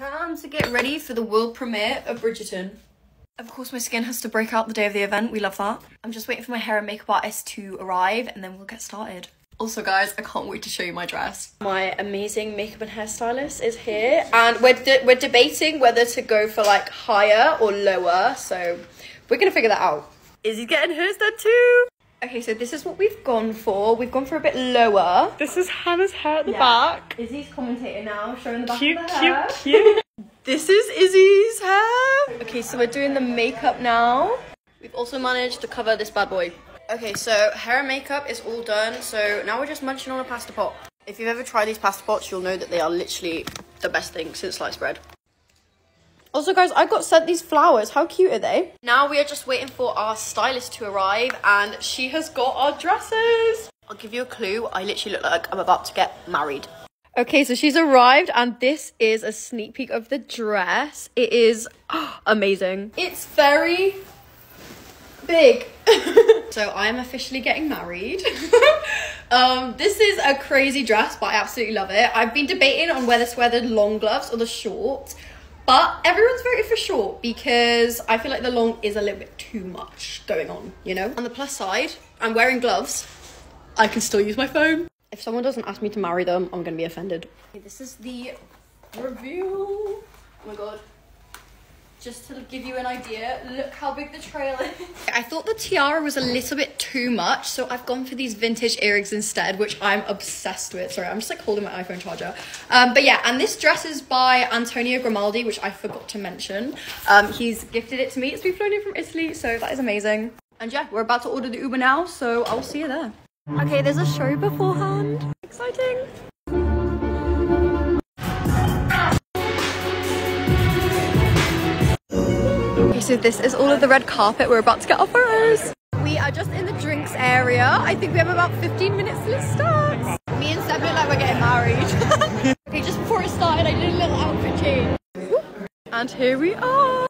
Time to get ready for the world premiere of Bridgerton. Of course, my skin has to break out the day of the event. We love that. I'm just waiting for my hair and makeup artist to arrive and then we'll get started. Also, guys, I can't wait to show you my dress. My amazing makeup and hairstylist is here and we're, de we're debating whether to go for like higher or lower. So we're gonna figure that out. Izzy's getting hers done too. Okay, so this is what we've gone for. We've gone for a bit lower. This is Hannah's hair at the Yeah. back. Izzy's commentator now, showing the back Cute, of the hair. Cute, cute, cute. This is Izzy's hair. Okay, so we're doing the makeup now. We've also managed to cover this bad boy. Okay, so hair and makeup is all done. So now we're just munching on a pasta pot. If you've ever tried these pasta pots, you'll know that they are literally the best thing since sliced bread. Also, guys, I got sent these flowers. How cute are they? Now we are just waiting for our stylist to arrive, and she has got our dresses. I'll give you a clue. I literally look like I'm about to get married. Okay, so she's arrived, and this is a sneak peek of the dress. It is amazing. It's very big. so I am officially getting married. um, this is a crazy dress, but I absolutely love it. I've been debating on whether to wear the long gloves or the short, but everyone's voted for short because I feel like the long is a little bit too much going on, you know? On the plus side, I'm wearing gloves. I can still use my phone. If someone doesn't ask me to marry them, I'm gonna be offended. Okay, this is the reveal. Oh my god. Just to give you an idea, look how big the trail is. I thought the tiara was a little bit too much, so I've gone for these vintage earrings instead, which I'm obsessed with. Sorry, I'm just like holding my iPhone charger. Um, but yeah, and this dress is by Antonio Grimaldi, which I forgot to mention. Um, he's gifted it to me. It's been flown in from Italy, so that is amazing. And yeah, we're about to order the Uber now, so I'll see you there. Okay, there's a show beforehand. Exciting. Okay, so this is all of the red carpet. We're about to get our photos. We are just in the drinks area. I think we have about 15 minutes till it starts. Me and Seb look like we're getting married. okay, just before it started, I did a little outfit change. And here we are.